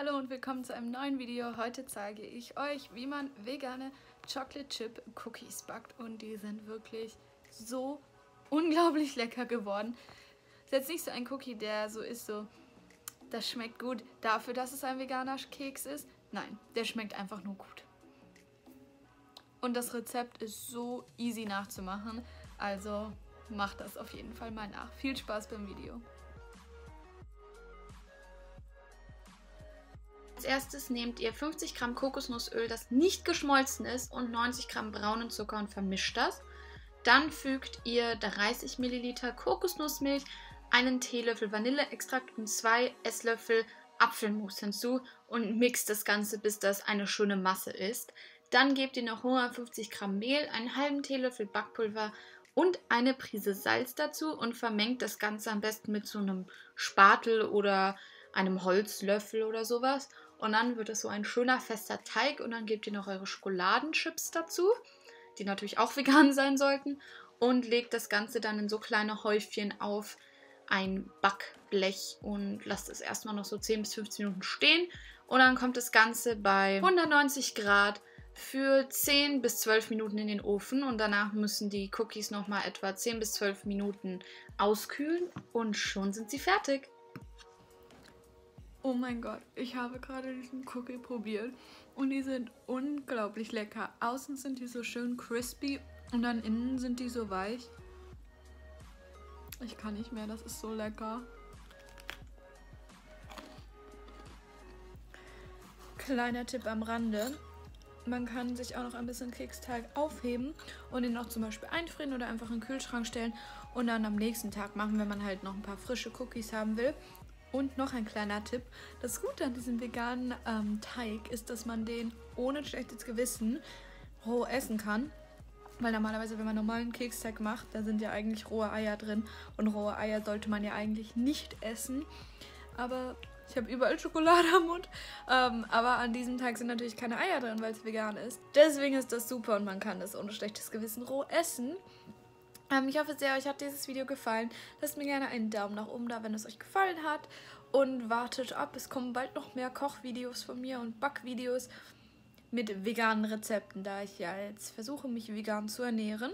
Hallo und willkommen zu einem neuen Video. Heute zeige ich euch, wie man vegane Chocolate Chip Cookies backt und die sind wirklich so unglaublich lecker geworden. Ist jetzt nicht so ein Cookie, der so ist, so das schmeckt gut dafür, dass es ein veganer Keks ist. Nein, der schmeckt einfach nur gut. Und das Rezept ist so easy nachzumachen, also macht das auf jeden Fall mal nach. Viel Spaß beim Video. Erstes nehmt ihr 50 Gramm Kokosnussöl, das nicht geschmolzen ist, und 90 Gramm braunen Zucker und vermischt das. Dann fügt ihr 30 Milliliter Kokosnussmilch, einen Teelöffel Vanilleextrakt und zwei Esslöffel Apfelmus hinzu und mixt das Ganze, bis das eine schöne Masse ist. Dann gebt ihr noch 150 Gramm Mehl, einen halben Teelöffel Backpulver und eine Prise Salz dazu und vermengt das Ganze am besten mit so einem Spatel oder einem Holzlöffel oder sowas. Und dann wird es so ein schöner fester Teig und dann gebt ihr noch eure Schokoladenchips dazu, die natürlich auch vegan sein sollten. Und legt das Ganze dann in so kleine Häufchen auf ein Backblech und lasst es erstmal noch so 10 bis 15 Minuten stehen. Und dann kommt das Ganze bei 190 Grad für 10 bis 12 Minuten in den Ofen und danach müssen die Cookies nochmal etwa 10 bis 12 Minuten auskühlen und schon sind sie fertig. Oh mein Gott, ich habe gerade diesen Cookie probiert und die sind unglaublich lecker. Außen sind die so schön crispy und dann innen sind die so weich. Ich kann nicht mehr, das ist so lecker. Kleiner Tipp am Rande. Man kann sich auch noch ein bisschen Keksteig aufheben und ihn noch zum Beispiel einfrieren oder einfach in den Kühlschrank stellen und dann am nächsten Tag machen, wenn man halt noch ein paar frische Cookies haben will. Und noch ein kleiner Tipp. Das Gute an diesem veganen ähm, Teig ist, dass man den ohne schlechtes Gewissen roh essen kann. Weil normalerweise, wenn man normalen Keksteig macht, da sind ja eigentlich rohe Eier drin. Und rohe Eier sollte man ja eigentlich nicht essen. Aber ich habe überall Schokolade am Mund. Ähm, aber an diesem Tag sind natürlich keine Eier drin, weil es vegan ist. Deswegen ist das super und man kann es ohne schlechtes Gewissen roh essen. Ähm, ich hoffe sehr, euch hat dieses Video gefallen. Lasst mir gerne einen Daumen nach oben da, wenn es euch gefallen hat. Und wartet ab, es kommen bald noch mehr Kochvideos von mir und Backvideos mit veganen Rezepten, da ich ja jetzt versuche, mich vegan zu ernähren.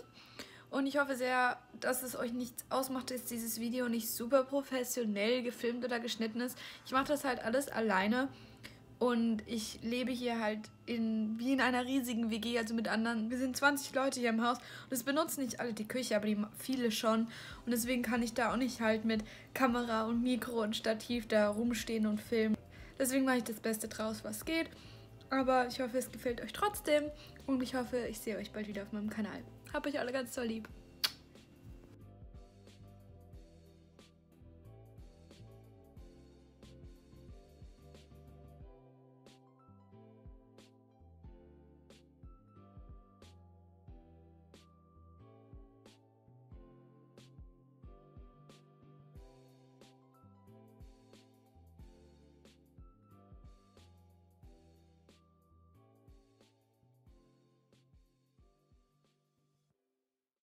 Und ich hoffe sehr, dass es euch nichts ausmacht, dass dieses Video nicht super professionell gefilmt oder geschnitten ist. Ich mache das halt alles alleine. Und ich lebe hier halt in, wie in einer riesigen WG, also mit anderen. Wir sind 20 Leute hier im Haus und es benutzen nicht alle die Küche, aber die, viele schon. Und deswegen kann ich da auch nicht halt mit Kamera und Mikro und Stativ da rumstehen und filmen. Deswegen mache ich das Beste draus, was geht. Aber ich hoffe, es gefällt euch trotzdem und ich hoffe, ich sehe euch bald wieder auf meinem Kanal. Hab euch alle ganz doll lieb.